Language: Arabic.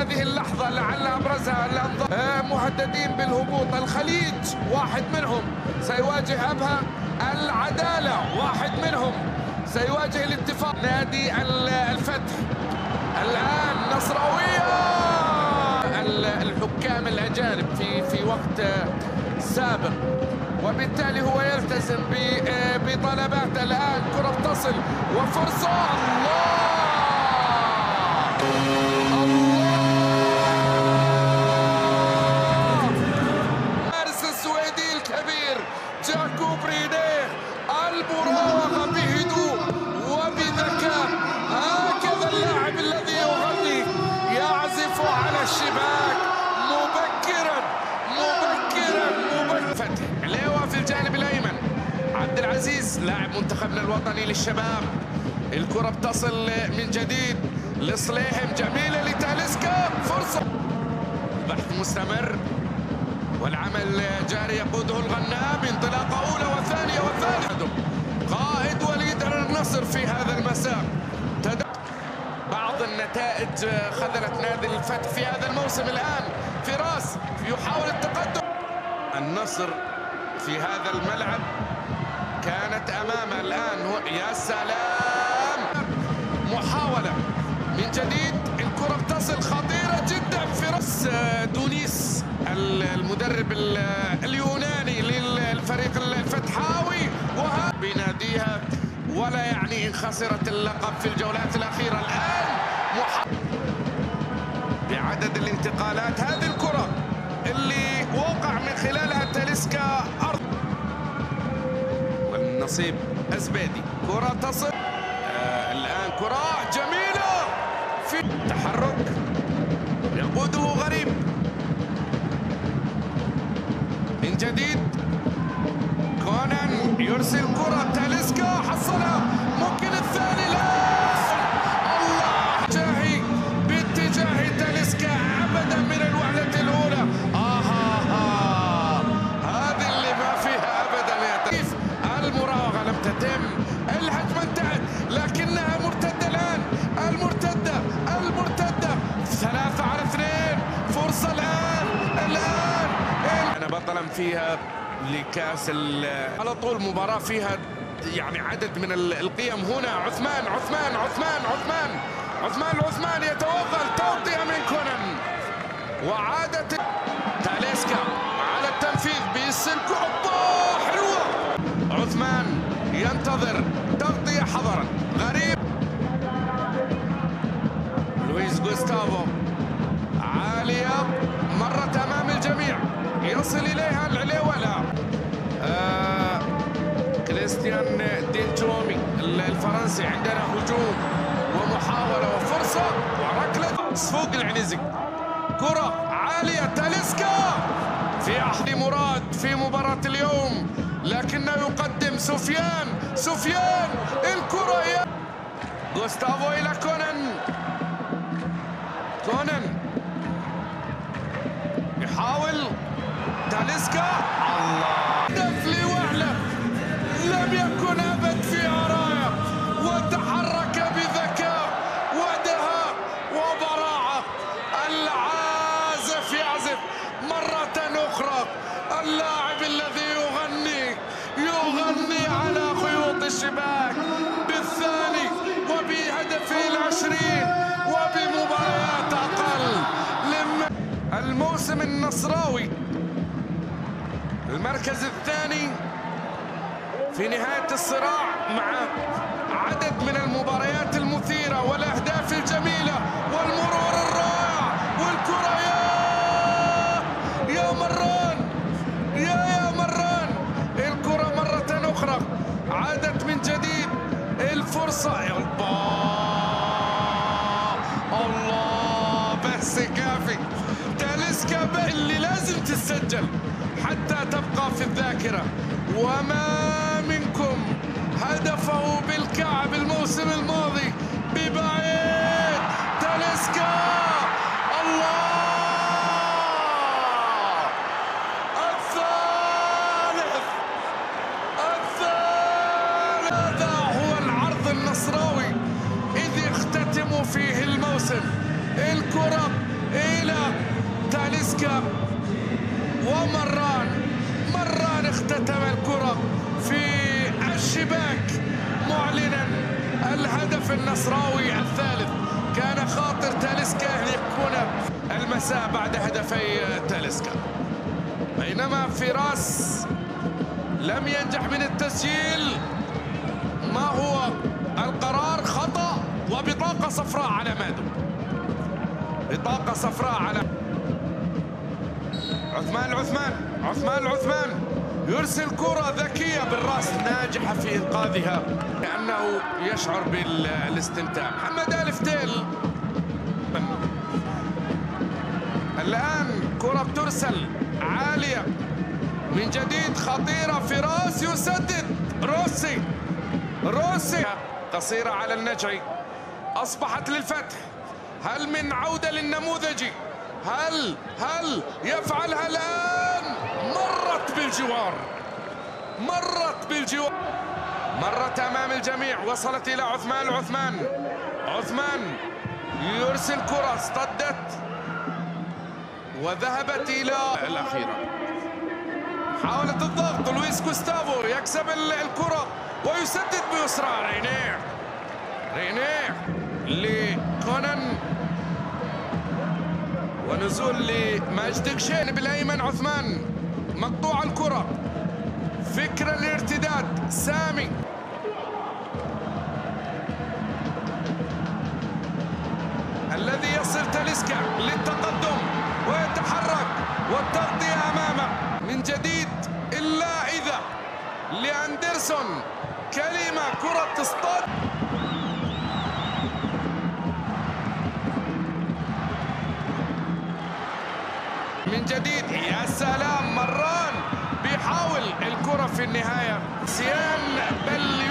هذه اللحظة لعل أبرزها مهددين بالهبوط الخليج. واحد منهم سيواجه أبها العدالة. واحد منهم سيواجه الاتفاق. نادي ال- الفتح. الآن نصراوية. ال- الحكام الأجانب في في وقت سابق. وبالتالي هو يلتزم بطلبات. الآن كرة تصل وفرصة. الله! الوطني للشباب. الكرة بتصل من جديد لصليحم جميلة لتاليسكا. فرصة. البحث مستمر. والعمل جاري يقوده الغنام. انطلاقة أولى وثانية وثالثة قائد وليد النصر في هذا المساء. بعض النتائج خذلت نادي الفتح في هذا الموسم الآن. فراس يحاول التقدم. النصر في هذا الملعب. كانت أمامه الآن هو يا سلام. محاولة من جديد الكرة بتصل خطيرة جدا في رأس دونيس المدرب ال- اليوناني للفريق الفتحاوي. وها بناديها ولا يعني إن خسرت اللقب في الجولات الأخيرة. الآن محا... بعدد الانتقالات هذه الكرة اللي وقع من خلالها تاليسكا أرض والنصيب أزبيدي. كرة تصل. آه الآن كرة جميلة. في تحرك. يقوده غريب. من جديد. كونان يرسل كرة. تاليسكا حصلها ممكن بطلا فيها لكاس على طول مباراة فيها يعني عدد من ال- القيم هنا. عثمان عثمان عثمان عثمان عثمان العثمان يتوغل. تغطية من كونان. وعادت تاليسكا على التنفيذ بالسلك حلوة. عثمان ينتظر تغطية حضرا. غريب. لويس جوستافو يصل إليها العليوة آه كريستيان دينجومي الفرنسي عندنا هجوم ومحاولة وفرصة وركلة. صفوق العنزي. كرة عالية تاليسكا. في أحد مراد في مباراة اليوم لكنه يقدم. سفيان سفيان الكرة يا جوستافو إلى كونان المركز الثاني في نهاية الصراع مع عدد من المباريات المثيرة والأهداف الجميلة والمرور الرائع والكرة يا يا مران يا يا مران. الكرة مرة أخرى عادت من جديد الفرصة. الله الله بس كافي. تاليسكا اللي لازم تسجل. حتى تبقى في الذاكرة. وما منكم هدفه بالكعب الموسم الماضي ببعيد تاليسكا. الله! الثالث! الثالث! هذا هو العرض النصراوي إذ فيه الموسم. الكرة تاليسكا. ومران مران اختتم الكرة في الشباك. معلنا الهدف النصراوي الثالث. كان خاطر تاليسكا ان يكون المساء بعد هدفي تاليسكا. بينما فراس لم ينجح من التسجيل. ما هو القرار؟ خطأ. وبطاقة صفراء على مادو بطاقة صفراء على عثمان العثمان عثمان العثمان يرسل كرة ذكية بالرأس ناجحة في إنقاذها لأنه يشعر بالاستمتاع. محمد آل فتيل. الآن كرة بترسل عالية. من جديد خطيرة فراس يسدد. روسي روسي. قصيرة على النجعي. أصبحت للفتح. هل من عودة للنموذجي هل هل يفعلها الآن؟ مرت بالجوار. مرت بالجوار. مرت أمام الجميع. وصلت إلى عثمان. العثمان عثمان. يرسل كرة. اصطدت. وذهبت إلى الأخيرة. حاولت الضغط. لويس كوستافو يكسب الكرة ويسدد بيسرى رينير. رينير لكونان ونزول لماجد قشين بالايمن عثمان مقطوع الكرة. فكر الارتداد سامي. الذي يصل تاليسكا للتقدم ويتحرك والتغطية أمامه. من جديد إلا إذا لأندرسون. كلمة كرة تصطاد من جديد. يا سلام مران. بيحاول الكرة في النهاية. سيان بل